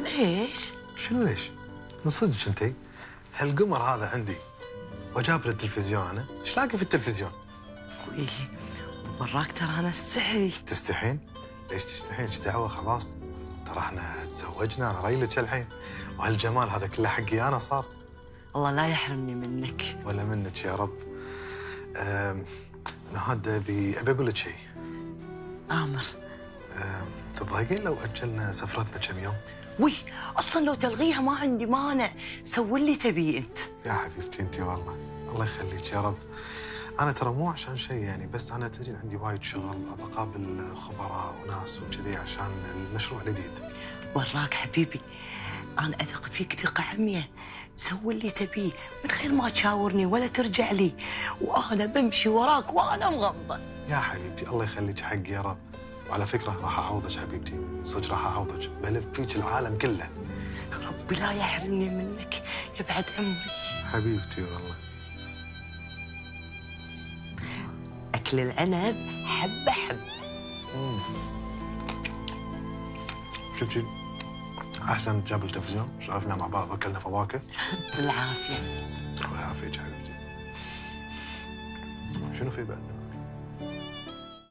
ليش؟ شنو ليش؟ من صدق انتي هالقمر هذا عندي. وجاب له التلفزيون أنا. إيش لاقي في التلفزيون؟ وي وبراك ترى أنا استحي. تستحين؟ ليش تستحين؟ إيش دعوة؟ خلاص. ترى إحنا تزوجنا. أنا ريلك الحين. وهالجمال هذا كله حقي أنا صار. الله لا يحرمني منك. ولا منك يا رب. نهاد أبي أبي أقول لك شيء. آمر. تضايقين لو أجلنا سفرتنا كم يوم؟ وي أصلا لو تلغيها ما عندي مانع. سوي اللي تبيه أنت. يا حبيبتي أنت والله. الله يخليك يا رب. أنا ترى مو عشان شيء يعني بس أنا تدرين عندي وايد شغل ابى أقابل خبراء وناس وكذي عشان المشروع الجديد. براحتك حبيبي. أنا أثق فيك ثقة عمياء سوي اللي تبيه من غير ما تشاورني ولا ترجع لي. وأنا بمشي وراك وأنا مغمضة. يا حبيبتي الله يخليك حقي يا رب. وعلى فكرة راح أعوضك حبيبتي. صدق راح أعوضك. بلف فيك العالم كله. ربي لا يحرمني منك يبعد عمري. حبيبتي والله. أكل العنب حبه حبه شفتي؟ أحسن جاب التلفزيون. شرفنا مع بعض. واكلنا فواكه بالعافية. الله يعافيك حبيبتي. شنو في بعد؟